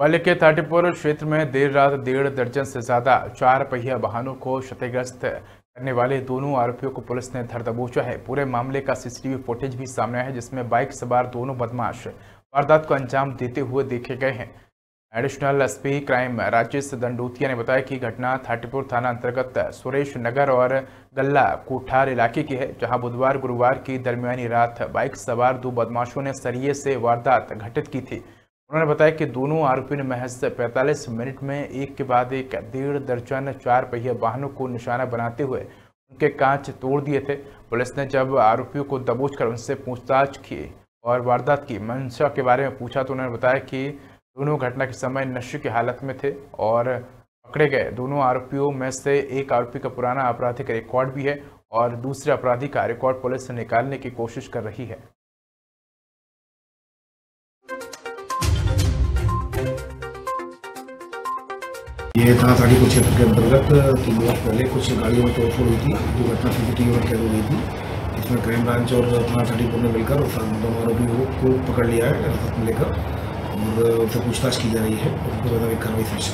पाली के थाटीपुर क्षेत्र में देर रात डेढ़ दर्जन से ज़्यादा चार पहिया वाहनों को क्षतिग्रस्त करने वाले दोनों आरोपियों को पुलिस ने धर दबोचा है। पूरे मामले का सीसीटीवी फुटेज भी सामने आया है, जिसमें बाइक सवार दोनों बदमाश वारदात को अंजाम देते हुए देखे गए हैं। Additional SP crime Rajesh Dandotiya ने बताया कि घटना थाटीपुर थाना अंतर्गत सुरेश नगर और गल्ला कोठार इलाके की है, जहाँ बुधवार गुरुवार की दरमियानी रात बाइक सवार दो बदमाशों ने सरिये से वारदात घटित की थी। उन्होंने बताया कि दोनों आरोपियों ने महज 45 मिनट में एक के बाद एक डेढ़ दर्जन चार पहिया वाहनों को निशाना बनाते हुए उनके कांच तोड़ दिए थे। पुलिस ने जब आरोपियों को दबोच कर उनसे पूछताछ की और वारदात की मंशा के बारे में पूछा तो उन्होंने बताया कि दोनों घटना के समय नशे की हालत में थे और पकड़े गए। दोनों आरोपियों में से एक आरोपी का पुराना आपराधिक रिकॉर्ड भी है और दूसरे अपराधी का रिकॉर्ड पुलिस निकालने की कोशिश कर रही है। ये था साढ़ी क्षेत्र के अंतर्गत तीन वर्ष पहले कुछ गाड़ियों में तोड़फोड़ हुई थी, दुर्घटना सीसीटीवी में कैद हो गई थी। इसमें क्राइम ब्रांच और थाना साढ़ीपुर ने मिलकर दोनों आरोपियों को पकड़ लिया है, हिरासत में लेकर, और उनसे पूछताछ की जा रही है, उनको कार्रवाई सुनिश्चित